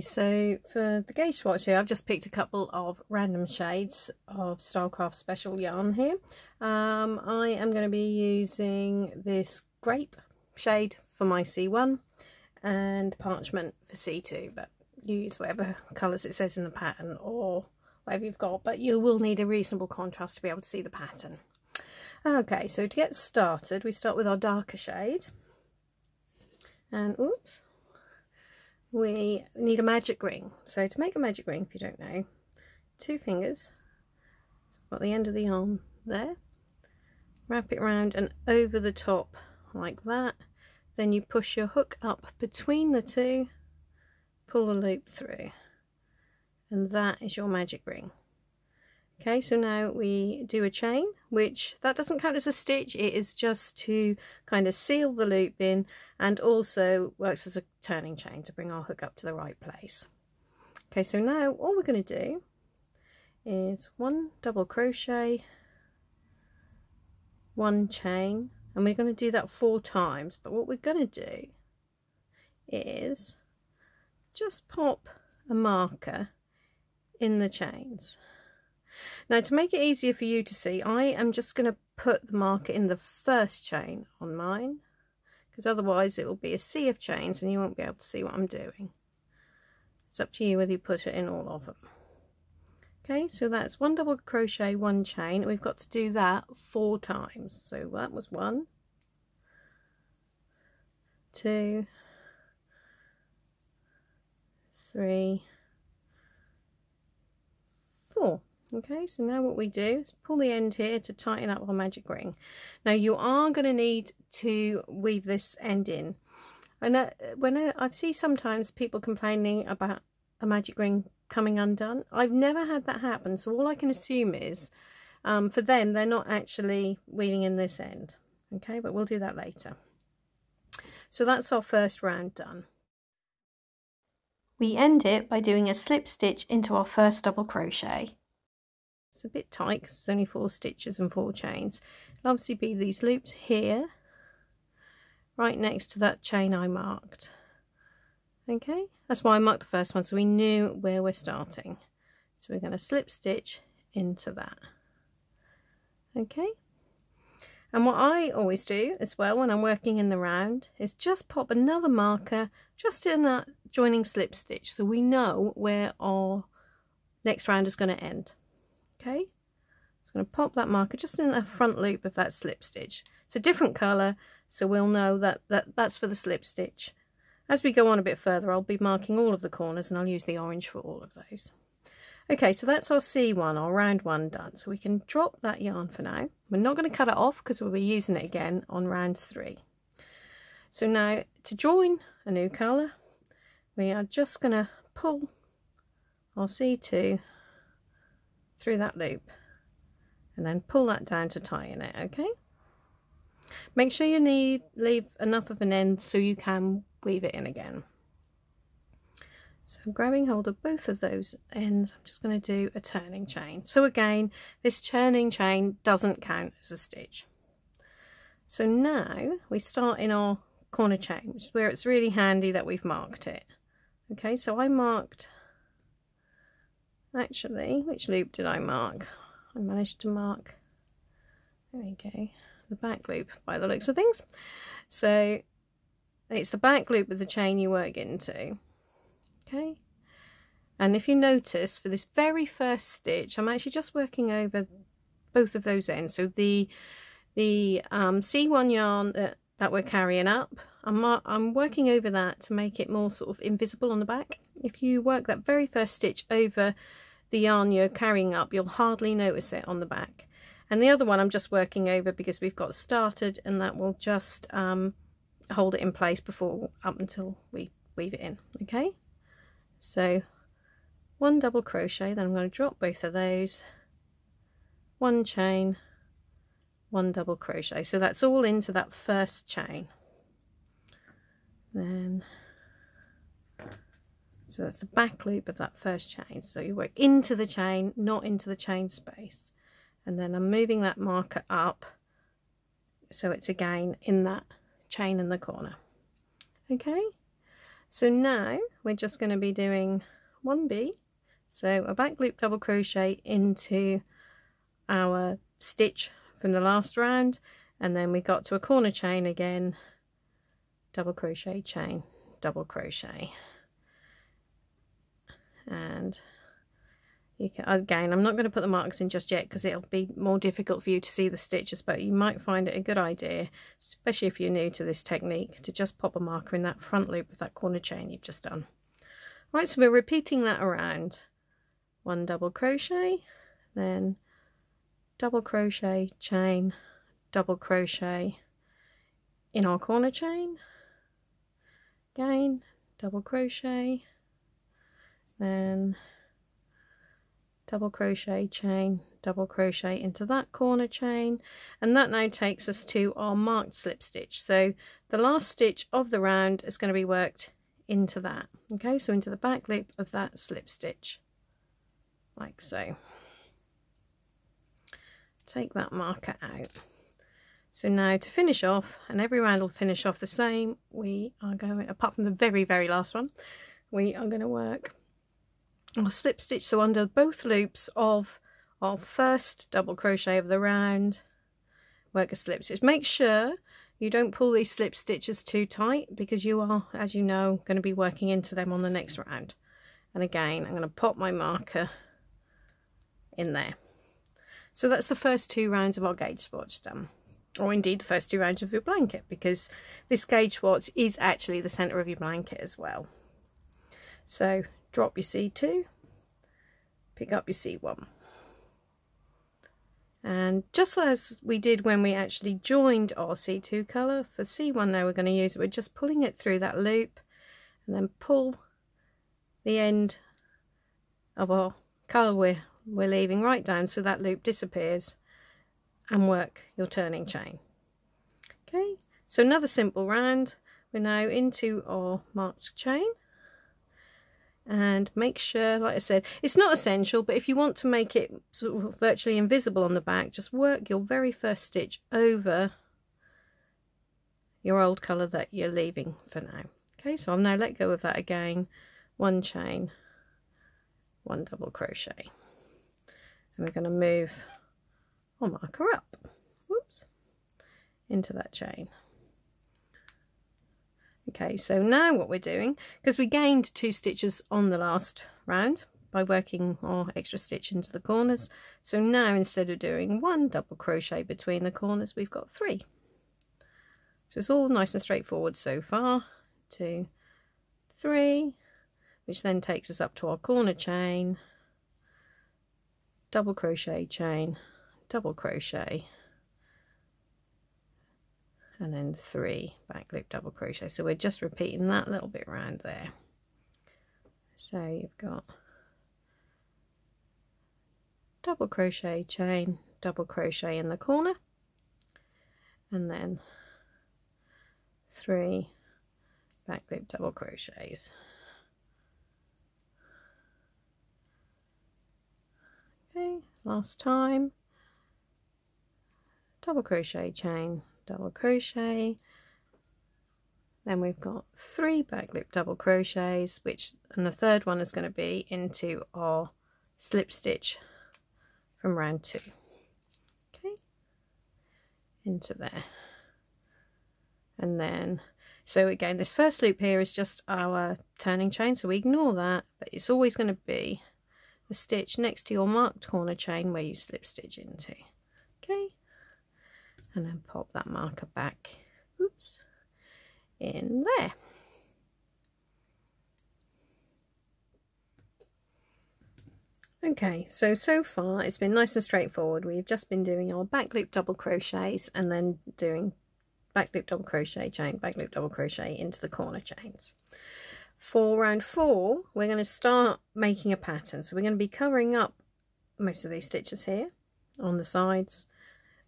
So for the gauge swatch here, I've just picked a couple of random shades of Stylecraft Special yarn here. Um, I am going to be using this grape shade for my C1 and parchment for C2, but use whatever colours it says in the pattern or whatever you've got, but you will need a reasonable contrast to be able to see the pattern. Okay, so to get started, we start with our darker shade. And, oops, we need a magic ring. So to make a magic ring, if you don't know, two fingers, got the end of the arm there, wrap it around and over the top like that. Then you push your hook up between the two, pull the loop through, and that is your magic ring. Okay, so now we do a chain, which that doesn't count as a stitch, it is just to kind of seal the loop in and also works as a turning chain to bring our hook up to the right place. Okay, so now all we're going to do is one double crochet, one chain, and we're going to do that four times. But what we're going to do is just pop a marker in the chains. Now to make it easier for you to see, I am just going to put the marker in the first chain on mine because otherwise it will be a sea of chains and you won't be able to see what I'm doing. It's up to you whether you put it in all of them. Okay, so that's one double crochet, one chain. We've got to do that four times. So that was one, two, three, four. Okay, so now what we do is pull the end here to tighten up our magic ring. Now you are going to need to weave this end in. and know when I, I see sometimes people complaining about a magic ring coming undone. I've never had that happen, so all I can assume is um, for them they're not actually weaving in this end. Okay, but we'll do that later. So that's our first round done. We end it by doing a slip stitch into our first double crochet. It's a bit tight because it's only four stitches and four chains. It'll obviously be these loops here, right next to that chain I marked. Okay, that's why I marked the first one, so we knew where we're starting. So we're going to slip stitch into that. Okay. And what I always do as well when I'm working in the round is just pop another marker just in that joining slip stitch so we know where our next round is going to end okay? It's going to pop that marker just in the front loop of that slip stitch. It's a different color so we'll know that, that that's for the slip stitch. As we go on a bit further I'll be marking all of the corners and I'll use the orange for all of those. Okay so that's our C1 our round one done. So we can drop that yarn for now. We're not going to cut it off because we'll be using it again on round three. So now to join a new colour we are just going to pull our C2 through that loop and then pull that down to tie in it okay? Make sure you need leave enough of an end so you can weave it in again. So grabbing hold of both of those ends. I'm just going to do a turning chain. So again this turning chain doesn't count as a stitch. So now we start in our corner chain which is where it's really handy that we've marked it. Okay so I marked actually which loop did I mark? I managed to mark there we go the back loop by the looks of things. So it's the back loop of the chain you work into okay? And if you notice for this very first stitch I'm actually just working over both of those ends. So the the um, C1 yarn that, that we're carrying up I'm, I'm working over that to make it more sort of invisible on the back. If you work that very first stitch over the yarn you're carrying up, you'll hardly notice it on the back. And the other one I'm just working over because we've got started and that will just um, hold it in place before up until we weave it in. Okay, so one double crochet, then I'm going to drop both of those, one chain, one double crochet. So that's all into that first chain. Then so that's the back loop of that first chain. So you work into the chain, not into the chain space. And then I'm moving that marker up so it's again in that chain in the corner. Okay, so now we're just going to be doing 1b so a back loop double crochet into our stitch from the last round and then we got to a corner chain again double crochet chain double crochet and you can again I'm not going to put the marks in just yet because it'll be more difficult for you to see the stitches but you might find it a good idea especially if you're new to this technique to just pop a marker in that front loop of that corner chain you've just done. Right so we're repeating that around. One double crochet then double crochet chain double crochet in our corner chain. Again double crochet then double crochet chain double crochet into that corner chain. And that now takes us to our marked slip stitch. So the last stitch of the round is going to be worked into that okay? So into the back loop of that slip stitch like so. Take that marker out. So now to finish off and every round will finish off the same we are going apart from the very very last one we are going to work I'll slip stitch so under both loops of our first double crochet of the round work a slip stitch. Make sure you don't pull these slip stitches too tight because you are as you know going to be working into them on the next round. And again I'm going to pop my marker in there. So that's the first two rounds of our gauge swatch done. Or indeed the first two rounds of your blanket because this gauge swatch is actually the center of your blanket as well. So drop your C2, pick up your C1. And just as we did when we actually joined our C2 colour, for C1 now we're going to use it, we're just pulling it through that loop and then pull the end of our colour we're, we're leaving right down so that loop disappears and work your turning chain. Okay, so another simple round. We're now into our marked chain and make sure like I said it's not essential but if you want to make it sort of virtually invisible on the back just work your very first stitch over your old colour that you're leaving for now. Okay so I'll now let go of that again. One chain one double crochet. And we're going to move our marker up. Whoops. Into that chain Okay, so now what we're doing, because we gained two stitches on the last round by working our extra stitch into the corners, so now instead of doing one double crochet between the corners, we've got three. So it's all nice and straightforward so far. Two, three, which then takes us up to our corner chain, double crochet chain, double crochet, and then three back loop double crochet. So we're just repeating that little bit around there. So you've got double crochet chain double crochet in the corner. And then three back loop double crochets. Okay last time. Double crochet chain double crochet. Then we've got three back loop double crochets which and the third one is going to be into our slip stitch from round two. Okay into there. And then so again this first loop here is just our turning chain so we ignore that but it's always going to be the stitch next to your marked corner chain where you slip stitch into. Okay and then pop that marker back oops in there. Okay so so far it's been nice and straightforward. We've just been doing our back loop double crochets and then doing back loop double crochet chain back loop double crochet into the corner chains. For round four we're going to start making a pattern. So we're going to be covering up most of these stitches here on the sides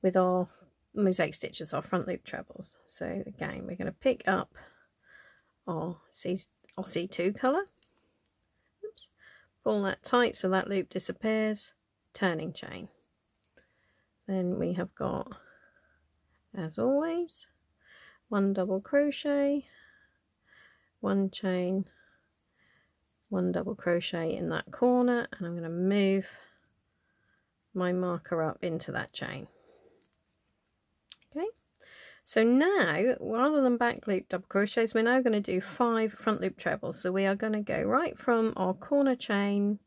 with our mosaic stitches, our front loop trebles. So again, we're going to pick up our, C, our C2 colour, Oops. pull that tight so that loop disappears, turning chain. Then we have got, as always, one double crochet, one chain one double crochet in that corner and I'm going to move my marker up into that chain so now rather than back loop double crochets we're now going to do five front loop trebles. So we are going to go right from our corner chain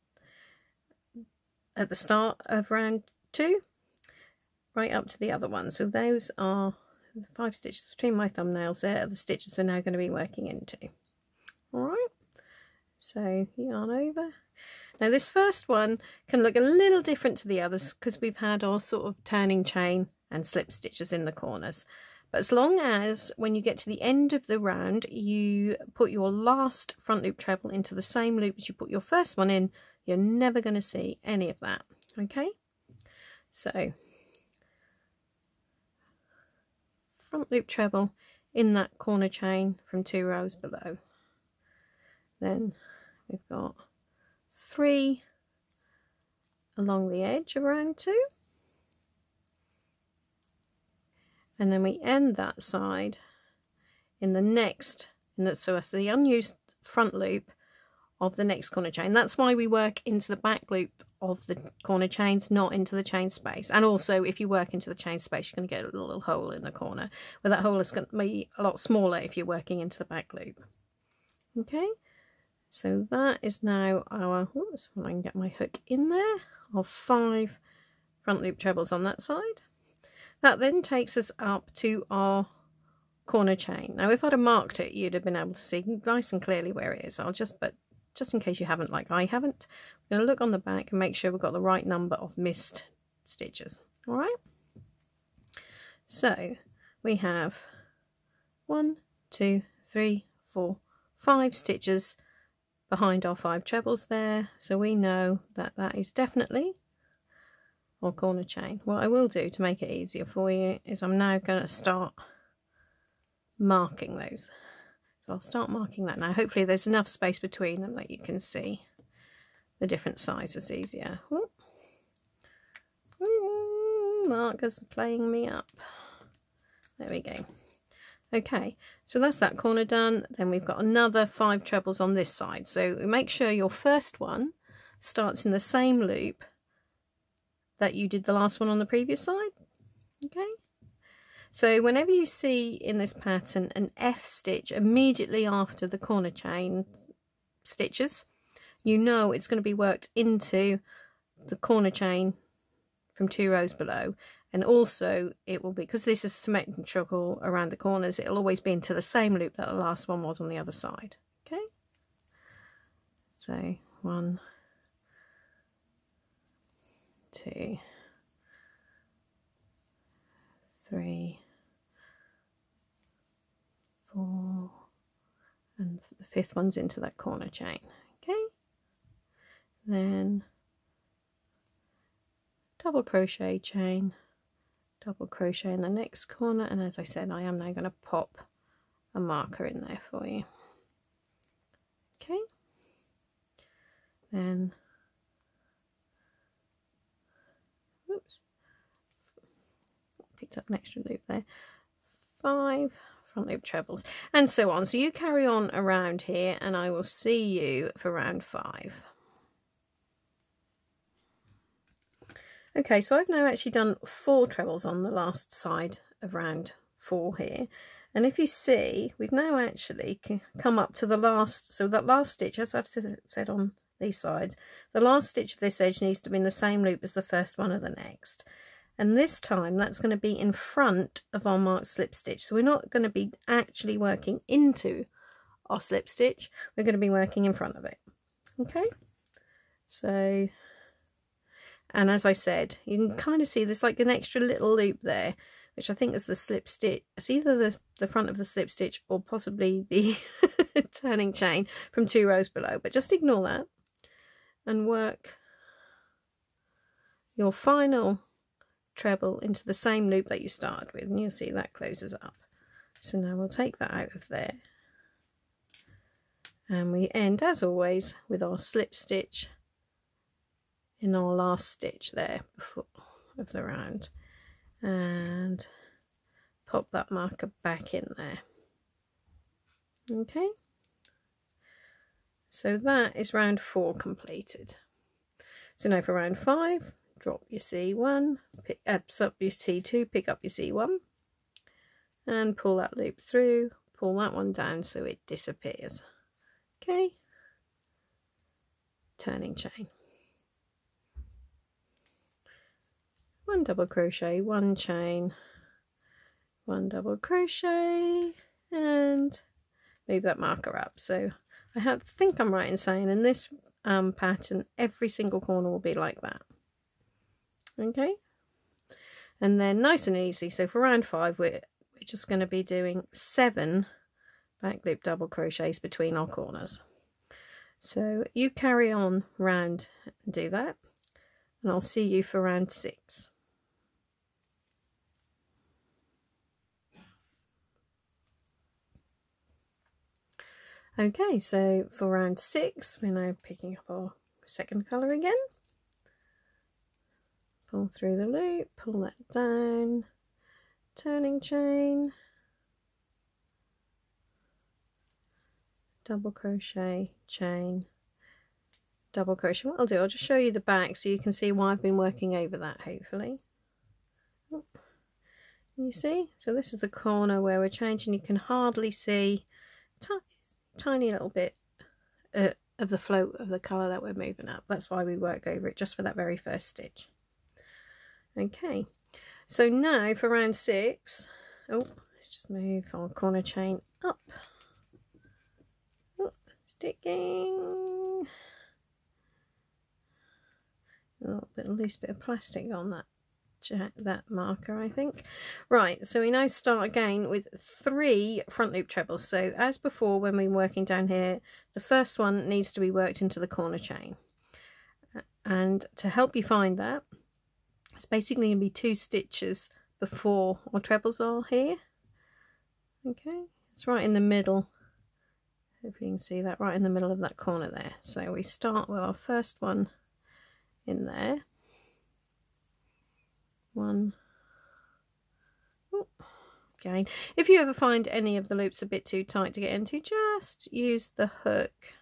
at the start of round two right up to the other one. So those are five stitches between my thumbnails there are the stitches we're now going to be working into. All right so yarn over. Now this first one can look a little different to the others because we've had our sort of turning chain and slip stitches in the corners but as long as when you get to the end of the round you put your last front loop treble into the same loop as you put your first one in you're never going to see any of that okay? So front loop treble in that corner chain from two rows below. Then we've got three along the edge of round two and then we end that side in the next in the so that's the unused front loop of the next corner chain. That's why we work into the back loop of the corner chains not into the chain space. And also if you work into the chain space you're going to get a little hole in the corner. But that hole is going to be a lot smaller if you're working into the back loop. Okay? So that is now our, oops, I can get my hook in there, of five front loop trebles on that side. That then takes us up to our corner chain. Now if I'd have marked it, you'd have been able to see nice and clearly where it is. I'll just, but just in case you haven't like I haven't, I'm going to look on the back and make sure we've got the right number of missed stitches. All right. So we have one, two, three, four, five stitches behind our five trebles there so we know that that is definitely our corner chain. What I will do to make it easier for you is I'm now going to start marking those. So I'll start marking that now. Hopefully there's enough space between them that you can see the different sizes easier. Mm, markers playing me up. There we go. Okay, so that's that corner done. Then we've got another five trebles on this side. So make sure your first one starts in the same loop that you did the last one on the previous side. Okay, so whenever you see in this pattern an F stitch immediately after the corner chain stitches, you know it's going to be worked into the corner chain from two rows below. And also it will be because this is symmetrical around the corners it'll always be into the same loop that the last one was on the other side. Okay. So one two three four and the fifth one's into that corner chain okay? Then double crochet chain double crochet in the next corner and as I said I am now going to pop a marker in there for you okay? Then oops picked up an extra loop there five front loop trebles and so on so you carry on around here and I will see you for round five Okay, so I've now actually done four trebles on the last side of round four here. And if you see, we've now actually come up to the last, so that last stitch, as I've said on these sides, the last stitch of this edge needs to be in the same loop as the first one of the next. And this time that's going to be in front of our marked slip stitch. So we're not going to be actually working into our slip stitch, we're going to be working in front of it. Okay, so and as I said you can kind of see there's like an extra little loop there which I think is the slip stitch it's either the, the front of the slip stitch or possibly the turning chain from two rows below but just ignore that and work your final treble into the same loop that you started with and you'll see that closes up. So now we'll take that out of there. And we end as always with our slip stitch in our last stitch there before of the round. And pop that marker back in there. Okay. So that is round four completed. So now for round five, drop your C1, pick up your C2, pick up your C1 and pull that loop through, pull that one down so it disappears. Okay, turning chain. One double crochet, one chain, one double crochet and move that marker up. So I have, think I'm right in saying in this um, pattern every single corner will be like that. Okay, and then nice and easy. So for round five, we're, we're just going to be doing seven back loop double crochets between our corners. So you carry on round and do that, and I'll see you for round six. Okay, so for round six, we're now picking up our second colour again. Pull through the loop, pull that down, turning chain, double crochet, chain, double crochet. What I'll do, I'll just show you the back so you can see why I've been working over that, hopefully. You see? So this is the corner where we're changing. You can hardly see tiny little bit uh, of the float of the colour that we're moving up. That's why we work over it just for that very first stitch. Okay, so now for round six, oh, let's just move our corner chain up. Oh, sticking. A little bit loose bit of plastic on that that marker I think. Right so we now start again with three front loop trebles. So as before when we're working down here the first one needs to be worked into the corner chain. And to help you find that it's basically going to be two stitches before our trebles are here. Okay it's right in the middle. Hopefully you can see that right in the middle of that corner there. So we start with our first one in there. One. Again if you ever find any of the loops a bit too tight to get into just use the hook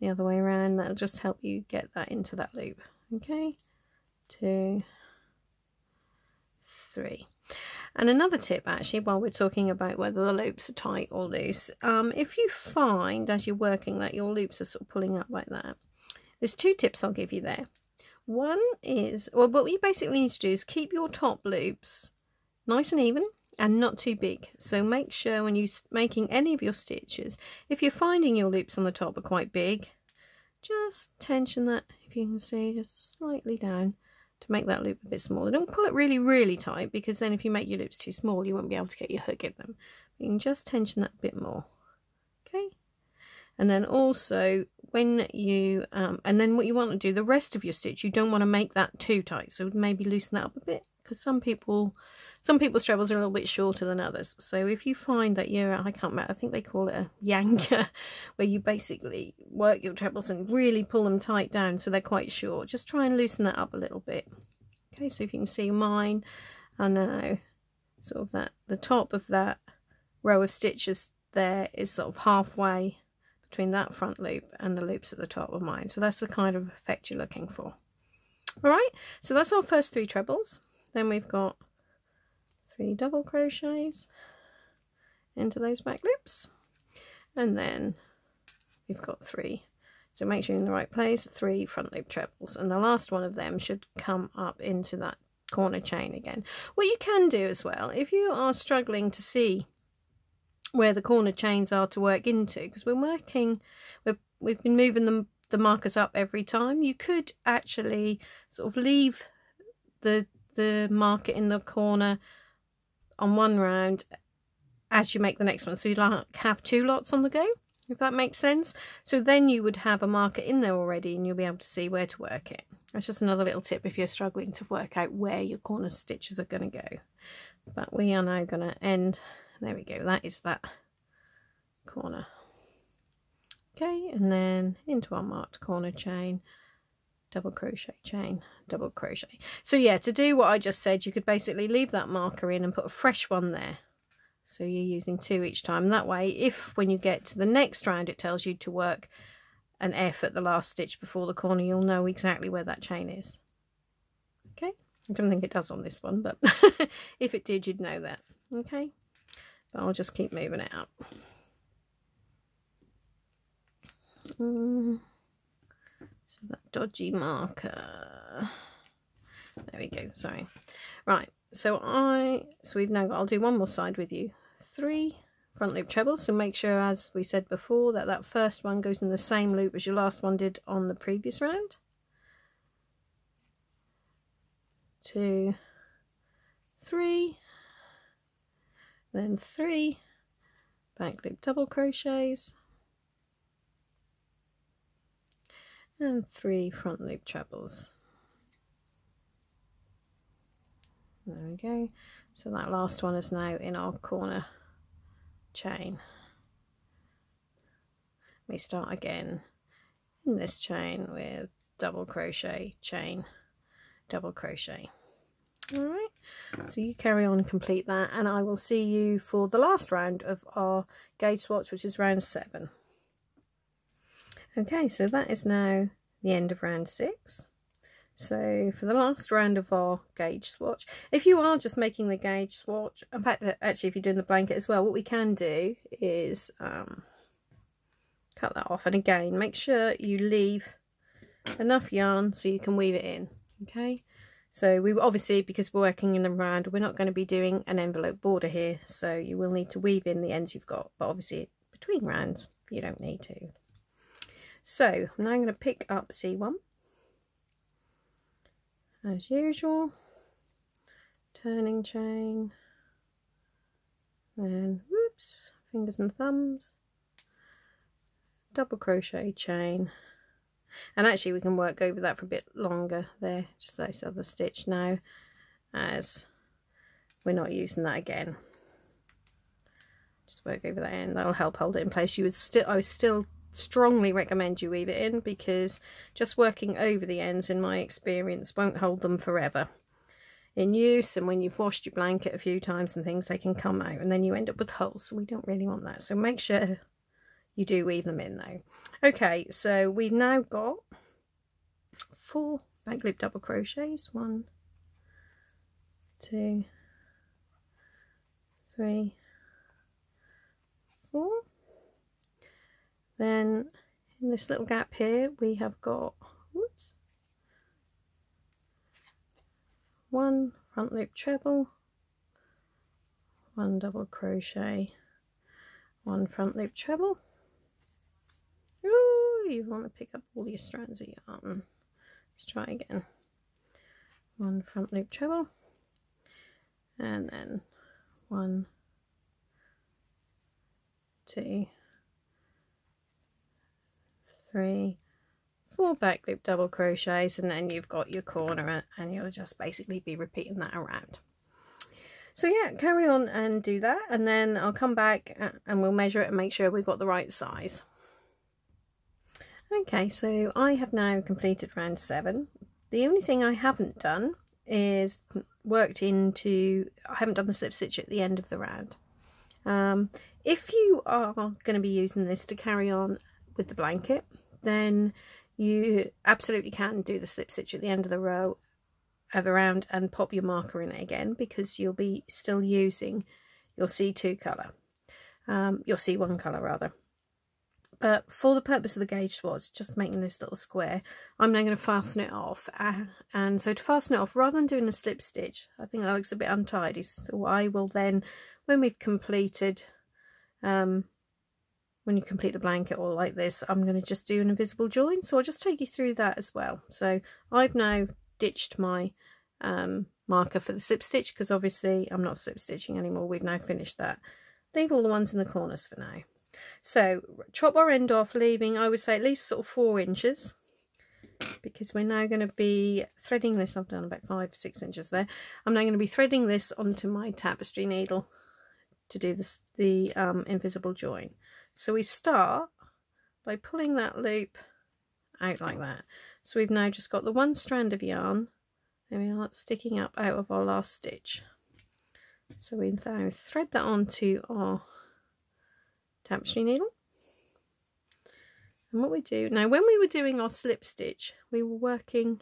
the other way around. That'll just help you get that into that loop. Okay two three. And another tip actually while we're talking about whether the loops are tight or loose um, if you find as you're working that your loops are sort of pulling up like that there's two tips I'll give you there. One is, well, what you basically need to do is keep your top loops nice and even and not too big. So make sure when you're making any of your stitches, if you're finding your loops on the top are quite big, just tension that, if you can see, just slightly down to make that loop a bit smaller. Don't pull it really, really tight because then if you make your loops too small, you won't be able to get your hook in them. You can just tension that a bit more. Okay. And then also when you um, and then what you want to do the rest of your stitch you don't want to make that too tight so maybe loosen that up a bit because some people some people's trebles are a little bit shorter than others so if you find that you're I can't remember I think they call it a yanker where you basically work your trebles and really pull them tight down so they're quite short just try and loosen that up a little bit okay so if you can see mine I know sort of that the top of that row of stitches there is sort of halfway between that front loop and the loops at the top of mine. So that's the kind of effect you're looking for. All right, so that's our first three trebles. Then we've got three double crochets into those back loops. And then we've got three. So make sure you're in the right place, three front loop trebles. And the last one of them should come up into that corner chain again. What you can do as well, if you are struggling to see where the corner chains are to work into because we're working we're, we've been moving them the markers up every time you could actually sort of leave the the marker in the corner on one round as you make the next one. So you like have two lots on the go if that makes sense. So then you would have a marker in there already and you'll be able to see where to work it. That's just another little tip if you're struggling to work out where your corner stitches are going to go. But we are now going to end. There we go. That is that corner. Okay and then into our marked corner chain double crochet chain double crochet. So yeah to do what I just said you could basically leave that marker in and put a fresh one there. So you're using two each time. That way if when you get to the next round it tells you to work an F at the last stitch before the corner you'll know exactly where that chain is. Okay? I don't think it does on this one but if it did you'd know that. Okay? But I'll just keep moving it up. Mm. So that dodgy marker. There we go sorry. Right so I so we've now got I'll do one more side with you. Three front loop trebles so make sure as we said before that that first one goes in the same loop as your last one did on the previous round. Two three then three back loop double crochets and three front loop trebles. There we go. So that last one is now in our corner chain. We start again in this chain with double crochet chain double crochet. All right. So you carry on and complete that and I will see you for the last round of our gauge swatch which is round seven okay so that is now the end of round six so for the last round of our gauge swatch, if you are just making the gauge swatch, in fact, actually if you're doing the blanket as well, what we can do is um, cut that off. And again, make sure you leave enough yarn so you can weave it in, okay? So we obviously, because we're working in the round, we're not going to be doing an envelope border here. So you will need to weave in the ends you've got. But obviously between rounds, you don't need to. So now I'm going to pick up C1 as usual turning chain then whoops fingers and thumbs double crochet chain. And actually we can work over that for a bit longer there just this other stitch now as we're not using that again. Just work over that end that'll help hold it in place. You would still I would still strongly recommend you weave it in because just working over the ends in my experience won't hold them forever. In use and when you've washed your blanket a few times and things they can come out and then you end up with holes. So we don't really want that so make sure you do weave them in though. Okay so we've now got four back loop double crochets. One two three four then in this little gap here we have got whoops, one front loop treble, one double crochet, one front loop treble. Ooh, you want to pick up all your strands of yarn. Let's try again. One front loop treble and then one, two, three four back loop double crochets and then you've got your corner and you'll just basically be repeating that around. So yeah carry on and do that and then I'll come back and we'll measure it and make sure we've got the right size. Okay so I have now completed round seven. The only thing I haven't done is worked into I haven't done the slip stitch at the end of the round. Um, if you are going to be using this to carry on with the blanket then you absolutely can do the slip stitch at the end of the row of the round and pop your marker in it again because you'll be still using your C2 colour, um, your C1 colour rather. But for the purpose of the gauge swatch, just making this little square, I'm now going to fasten it off. Uh, and so to fasten it off, rather than doing a slip stitch, I think that looks a bit untidy. So I will then, when we've completed um, when you complete the blanket or like this I'm going to just do an invisible join. So I'll just take you through that as well. So I've now ditched my um, marker for the slip stitch because obviously I'm not slip stitching anymore. We've now finished that. Leave all the ones in the corners for now. So chop our end off leaving I would say at least sort of four inches because we're now going to be threading this. I've done about five six inches there. I'm now going to be threading this onto my tapestry needle to do this the um, invisible join so we start by pulling that loop out like that. So we've now just got the one strand of yarn, there we are, sticking up out of our last stitch. So we now thread that onto our tapestry needle. And what we do, now when we were doing our slip stitch, we were working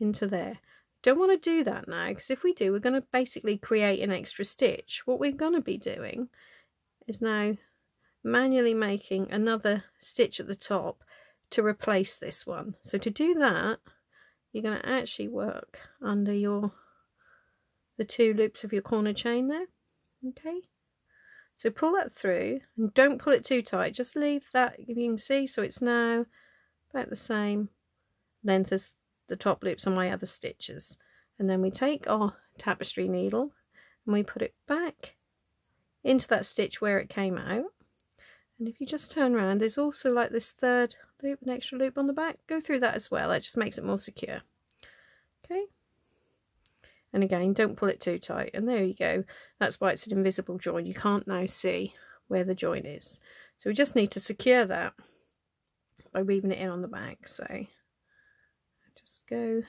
into there. Don't want to do that now because if we do, we're going to basically create an extra stitch. What we're going to be doing is now manually making another stitch at the top to replace this one. So to do that, you're going to actually work under your the two loops of your corner chain there. Okay. So pull that through and don't pull it too tight. Just leave that, if you can see, so it's now about the same length as the top loops on my other stitches. And then we take our tapestry needle and we put it back into that stitch where it came out and if you just turn around there's also like this third loop an extra loop on the back. Go through that as well. That just makes it more secure. Okay? And again don't pull it too tight. And there you go. That's why it's an invisible join. You can't now see where the join is. So we just need to secure that by weaving it in on the back. So just go.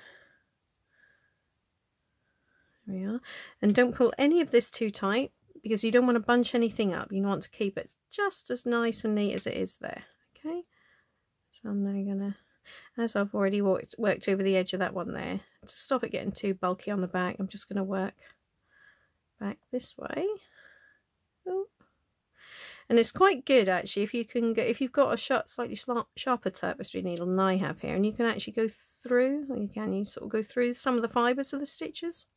There we are. And don't pull any of this too tight because you don't want to bunch anything up. You want to keep it just as nice and neat as it is there okay? So I'm now gonna as I've already worked, worked over the edge of that one there to stop it getting too bulky on the back I'm just going to work back this way. And it's quite good actually if you can go if you've got a short, slightly sharper tapestry needle than I have here and you can actually go through or you can you sort of go through some of the fibres of the stitches.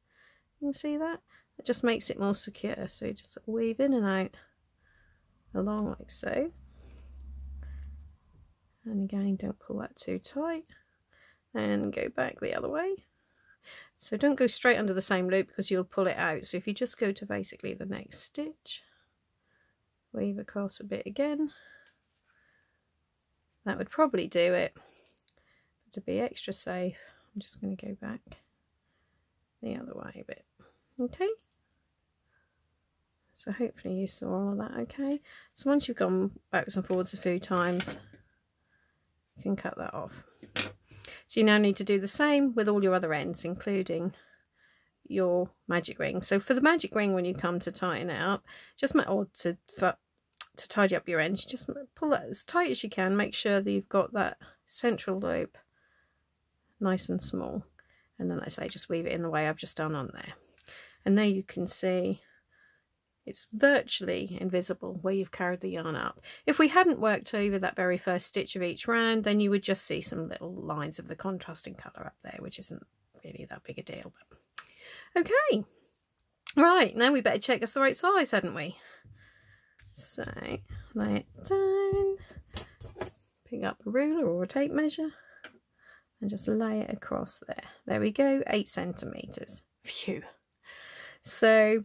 You can see that? It just makes it more secure. So you just weave in and out along like so. And again don't pull that too tight and go back the other way. So don't go straight under the same loop because you'll pull it out. So if you just go to basically the next stitch weave across a bit again that would probably do it. But to be extra safe I'm just going to go back the other way a bit. Okay so hopefully you saw all of that okay. So once you've gone backwards and forwards a few times, you can cut that off. So you now need to do the same with all your other ends, including your magic ring. So for the magic ring, when you come to tighten it up, just my or to for, to tidy up your ends, just pull that as tight as you can. Make sure that you've got that central loop nice and small. And then, like I say, just weave it in the way I've just done on there. And there you can see it's virtually invisible where you've carried the yarn up. If we hadn't worked over that very first stitch of each round, then you would just see some little lines of the contrasting colour up there, which isn't really that big a deal. But Okay, right, now we better check it's the right size, hadn't we? So, lay it down, pick up a ruler or a tape measure, and just lay it across there. There we go, eight centimetres. Phew. So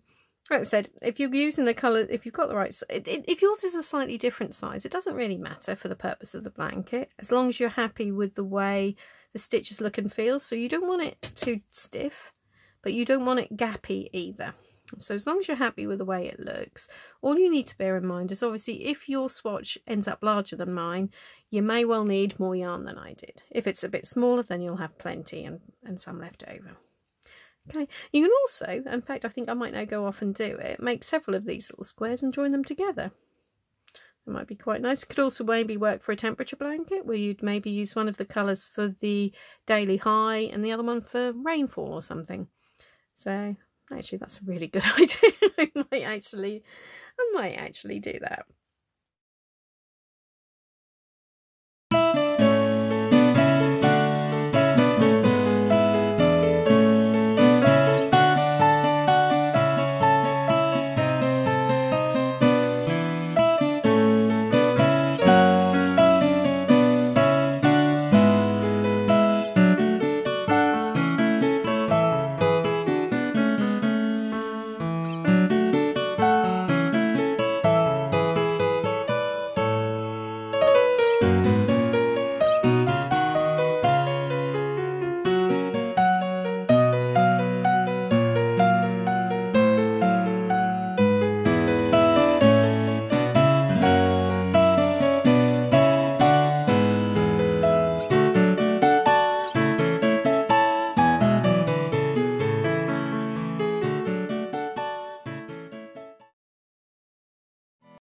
like I said, if you're using the colour, if you've got the right, if yours is a slightly different size, it doesn't really matter for the purpose of the blanket, as long as you're happy with the way the stitches look and feel. So you don't want it too stiff, but you don't want it gappy either. So as long as you're happy with the way it looks, all you need to bear in mind is obviously if your swatch ends up larger than mine, you may well need more yarn than I did. If it's a bit smaller, then you'll have plenty and, and some left over. Okay, you can also, in fact I think I might now go off and do it, make several of these little squares and join them together. That might be quite nice. It could also maybe work for a temperature blanket where you'd maybe use one of the colours for the daily high and the other one for rainfall or something. So actually that's a really good idea. I might actually I might actually do that.